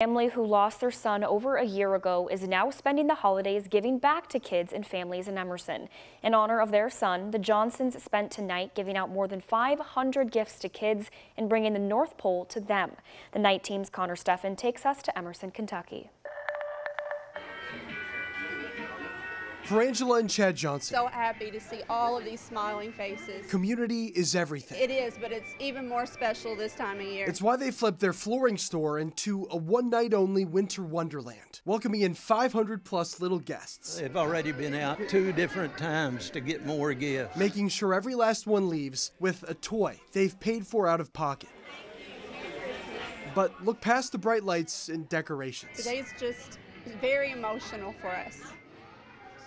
family who lost their son over a year ago is now spending the holidays giving back to kids and families in Eminence. In honor of their son, the Johnsons spent tonight giving out more than 500 gifts to kids and bringing the North Pole to them. The night team's Connor Steffen takes us to Eminence, Kentucky. For Angela and Chad Johnson, so happy to see all of these smiling faces. community is everything. It is, but it's even more special this time of year. It's why they flipped their flooring store into a one night only winter wonderland, welcoming in 500 plus little guests, They've already been out two different times to get more gifts. making sure every last one leaves with a toy they've paid for out of pocket. But look past the bright lights and decorations, Today's just very emotional for us.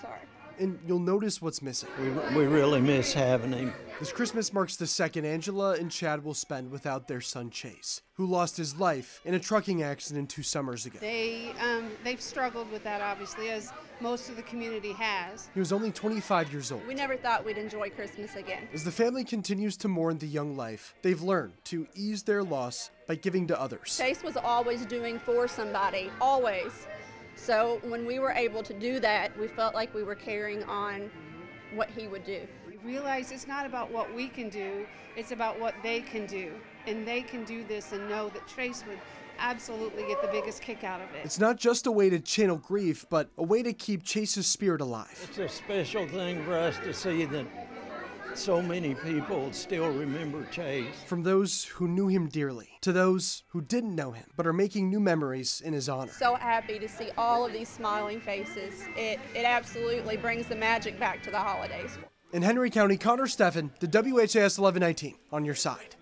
Sorry. and you'll notice what's missing. We, we really miss having him. This Christmas marks the second Angela and Chad will spend without their son Chase, who lost his life in a trucking accident two summers ago. They um, they've struggled with that obviously, as most of the community has. He was only 25 years old. We never thought we'd enjoy Christmas again. As the family continues to mourn the young life, they've learned to ease their loss by giving to others. Chase was always doing for somebody, always. So when we were able to do that, we felt like we were carrying on what he would do. We realize it's not about what we can do, it's about what they can do. And they can do this and know that Chase would absolutely get the biggest kick out of it. It's not just a way to channel grief, but a way to keep Chase's spirit alive. It's a special thing for us to see that so many people still remember Chase. From those who knew him dearly to those who didn't know him but are making new memories in his honor. So happy to see all of these smiling faces. It, it absolutely brings the magic back to the holidays. In Henry County, Connor Steffen, the WHAS 1119, on your side.